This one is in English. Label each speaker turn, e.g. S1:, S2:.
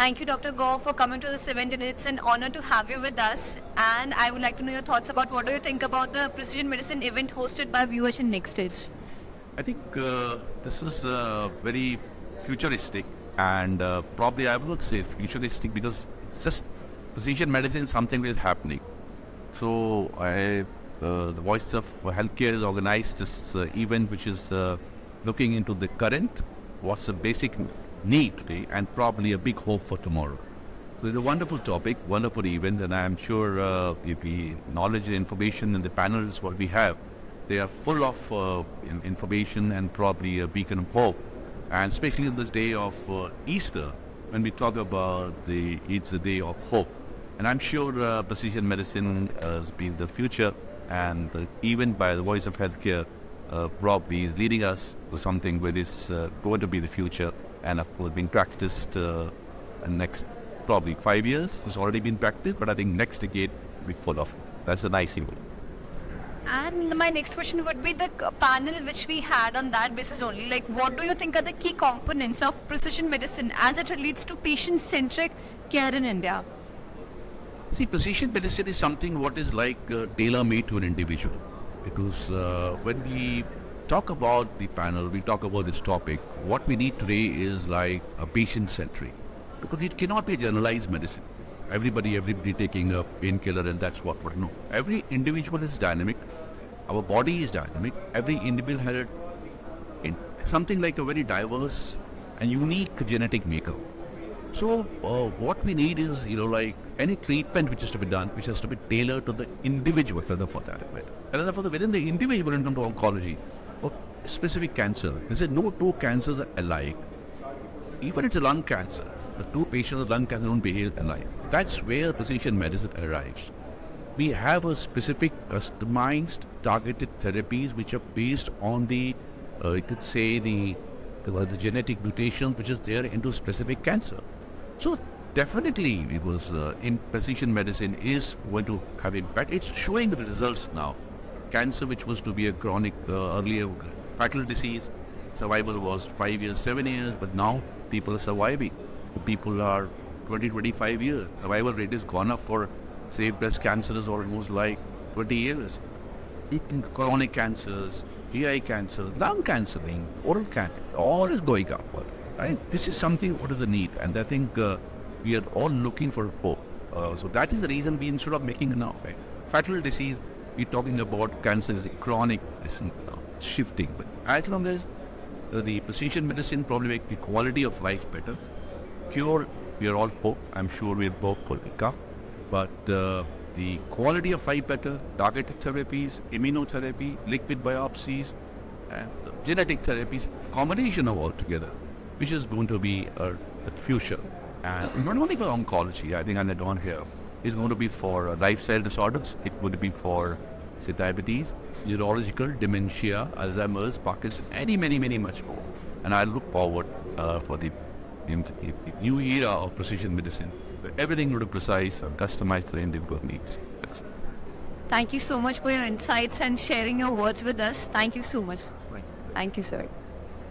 S1: Thank you, Dr. Gaur, for coming to this event, and it's an honor to have you with us. And I would like to know your thoughts about what do you think about the precision medicine event hosted by Viewers in Next Stage.
S2: I think uh, this is uh, very futuristic, and uh, probably I would say futuristic because it's just precision medicine is something that is happening. So I, uh, the Voice of Healthcare has organized this uh, event, which is uh, looking into the current, what's the basic need today, and probably a big hope for tomorrow. So it's a wonderful topic, wonderful event, and I'm sure uh, the, knowledge and information in the panels what we have, they are full of uh, information and probably a beacon of hope. And especially on this day of uh, Easter, when we talk about the it's the day of hope. And I'm sure uh, precision medicine has been the future, and uh, even by the voice of healthcare, uh, probably is leading us to something that is uh, going to be the future, and of course being practiced uh, in next probably five years. It's already been practiced, but I think next decade will be full of it. That's a nice event.
S1: And my next question would be the panel which we had on that basis only. Like, what do you think are the key components of precision medicine as it relates to patient centric care in India?
S2: See, precision medicine is something what is like uh, tailor-made to an individual. Because uh, when we talk about the panel, we talk about this topic, what we need today is like a patient-centric. Because it cannot be a generalized medicine. Everybody, everybody taking a painkiller and that's what, what, no. Every individual is dynamic. Our body is dynamic. Every individual has something like a very diverse and unique genetic makeup. So uh, what we need is, you know, like any treatment which is to be done, which has to be tailored to the individual, whether for that matter. And therefore, within the individual in terms of oncology, or specific cancer, they is no two cancers are alike. Even if it's a lung cancer, the two patients with lung cancer don't behave alike. That's where precision medicine arrives. We have a specific customized targeted therapies which are based on the, uh, you could say the, the genetic mutations which is there into specific cancer. So definitely it was uh, in precision medicine is going to have impact. It's showing the results now. Cancer which was to be a chronic uh, earlier fatal disease, survival was five years, seven years, but now people are surviving. People are 20, 25 years. Survival rate has gone up for say breast cancer is almost like 20 years. Chronic cancers, GI cancer, lung cancer, oral cancer, all is going up. Right? This is something what is the need, and I think uh, we are all looking for hope. Uh, so that is the reason we instead of making now right? fatal disease, we're talking about cancer is a chronic listen, uh, shifting. But as long as uh, the precision medicine probably make the quality of life better, cure we are all hope. I'm sure we're both for will come, but uh, the quality of life better, targeted therapies, immunotherapy, liquid biopsies, and genetic therapies, combination of all together, which is going to be a, a future. And not only for oncology, I think and on here, it's going to be for uh, lifestyle disorders. It would be for, say, diabetes, neurological, dementia, Alzheimer's, Parkinson's, many, many, many much more. And I look forward uh, for the, in, the new era of precision medicine, where everything will be precise and customized to the individual needs. Yes.
S1: Thank you so much for your insights and sharing your words with us. Thank you so much. Thank you, sir.